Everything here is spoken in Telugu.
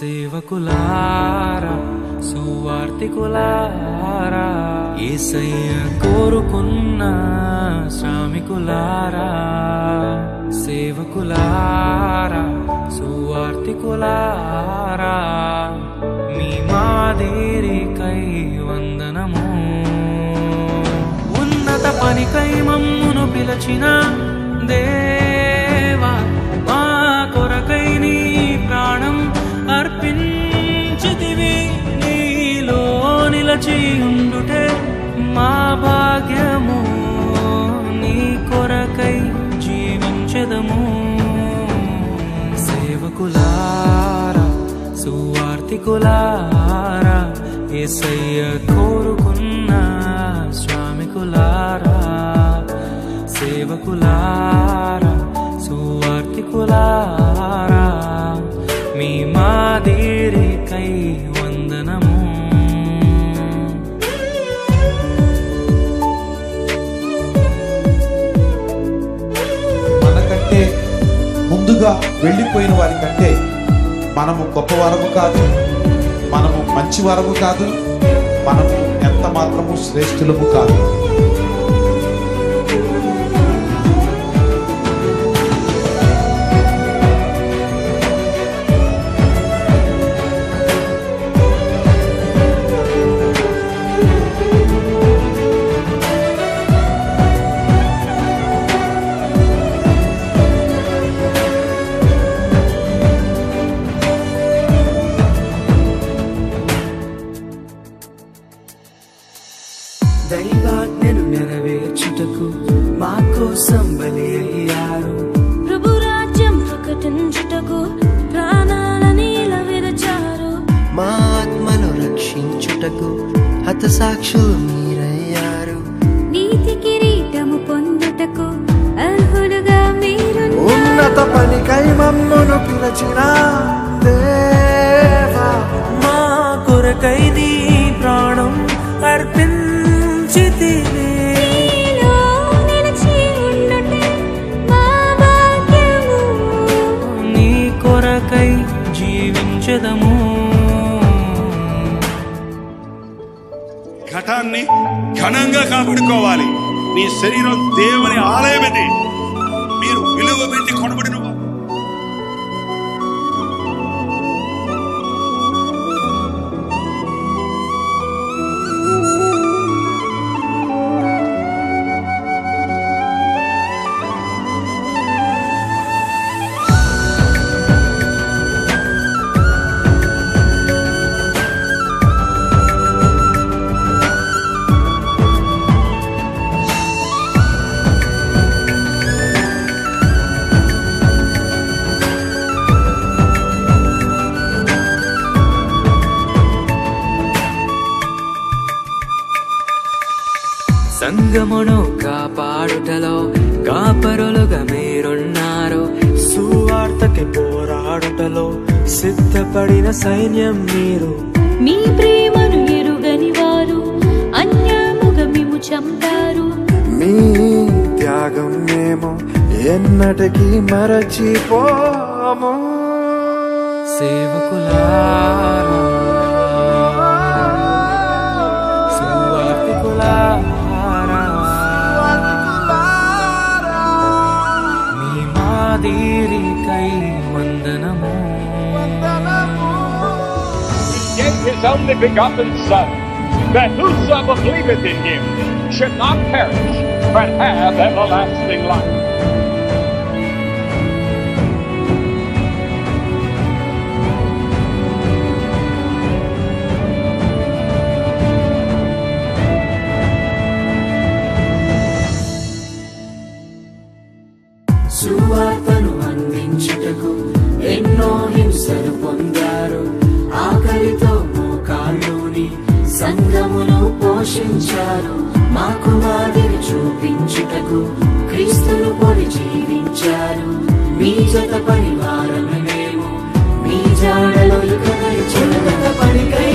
సేవకులారా సువార్తికులారా ఏసయ్య కోరుకున్న శ్రామికులారా సేవకులారా సువార్తికులారా మీ మాదేరికై వందనము. ఉన్నత పనికై మమ్మును పిలచిన దేవా సువార్తికులారా ఏసయ్య కోరుకున్న శ్రామికులారా సేవకులారా సువార్తికులారా మీ మాదిరికై వందనము. మనకంటే ముందుగా వెళ్ళిపోయిన వారి కంటే మనము గొప్పవారము కాదు. మనము మంచివారము కాదు మనము ఎంత మాత్రము శ్రేష్ఠులము కాదు. దైవాజ్ఞను నెరవేర్చుటకు మా కోసం బలి అయ్యారు. ప్రభు రాజ్యం ప్రకటించుటకు ప్రాణాలని విరచారు. మా ఆత్మను రక్షించుటకు హతసాక్షులు మీరయ్యారు. నీతి కిరీటము పొందుటకు అర్హులుగా మీరు ఉన్నత పనికై మమ్మను పిలచిన ఘటాన్ని ఘనంగా కాపాడుకోవాలి. నీ శరీరం దేవుని ఆలయం ఇది మీరు విలువ పెట్టి కొనబడిన సంగమును కాపాడుటలో కాపరులుగా మీరున్నారు. సువార్తకి పోరాడుటలో సిద్ధపడిన సైన్యం మీరు. మీ ప్రేమను ఎరుగని వారు అన్యాముగా మేము చంపారు. మీ త్యాగం మేము ఎన్నటికీ మరచిపోము. సేవకులారా his only begotten Son, that whosoever believeth in him should not perish, but have everlasting life. పోషించారు మాకు మాదిరి చూపించుటకు క్రీస్తులు పొడి జీవించారు. మీ జత పరివారము మేము. మీ జాడలో ఇక